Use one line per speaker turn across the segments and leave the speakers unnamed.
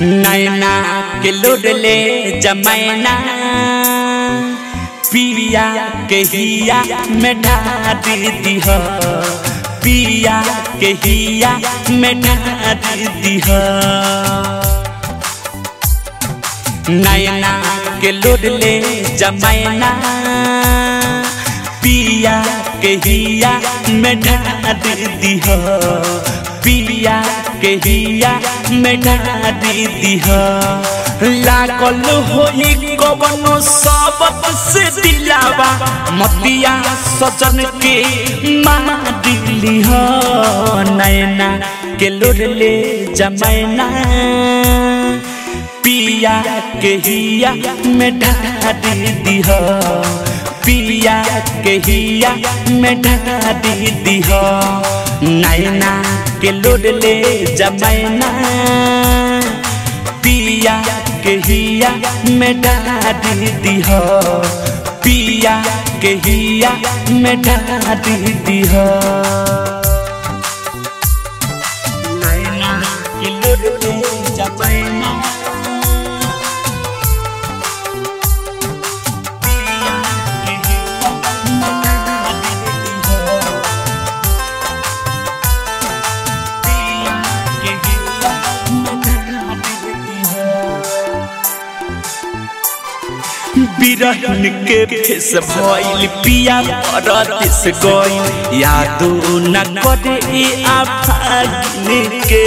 नैना के लोडले जमैना, पिया के हिया में ढारी दीह। पिया के हिया में ढारी दीह। नैना के लोडले जमैना, पिया के हिया में ढारी दीह। पिया के हिया में ढारी दीह। लागल होई कवनो सबक से दिलावा। मतिया सजन के मारिली हो नैना के लोरले जमैना पिया के हिया में ढारी दीह। पिया के हिया में ढका दी दी हो। नैना के लोड ले जमैना पिया के हिया में ढका दी दी हो। पिया के हिया में ढका दी दी नैना बिरहन के फेस भइल पिया परदेस गइल। यादो न करे ए आफागिन के।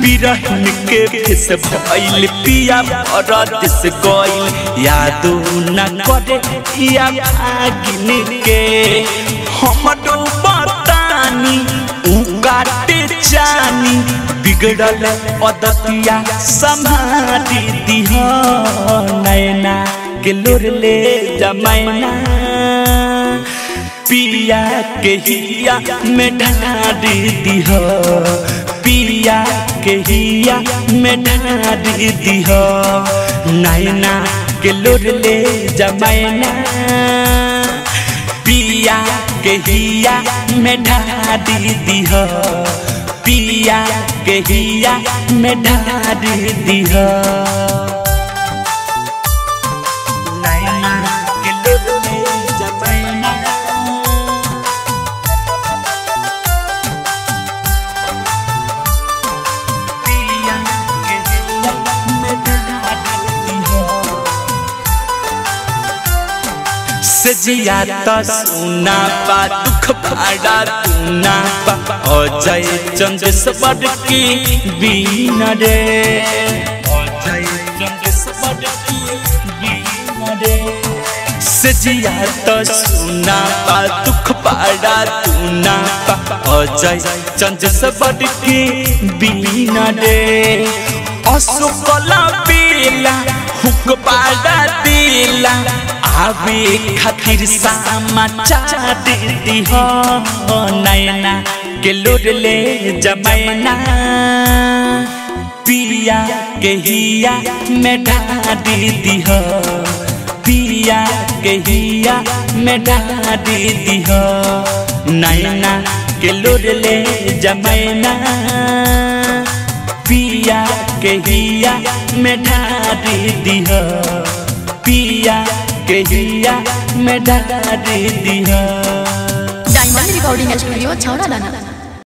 बिरहन के फेस भइल पिया परदेस गइल। यादो न करे ए आफागिन के। हमरो बतानी उ काटे जानी बिगड़ल पदतिया संभाली दीह नैना के लोरले जमैना। पिया के हिया में ढारी दीह, पिया के हिया में ढारी दीह। नैना के लोरले जमैना। पिया के हिया में ढारी दीह। पिया के हिया में दी दीह सजिया त सुना पा दुख भाड़ा तुना पा अजय सबर की बीन रे अजय चंद्र सबर की बीन रे सजिया त सुना पा दुख पा अजय सबर की बीन रे हुक पाड़ा दिला आवे खातिर समाचार देती हो नैना के लोडले जमैना। पिया के हिया में ढारी दीह पिया के हिया में ढारी दीह नैना के लोडले जमैना। पिया के हिया में ढारी दीह पिया के हिया में ढारी दिया।
डायमंड रिकॉर्डिंग स्टूडियो छौड़ा दाना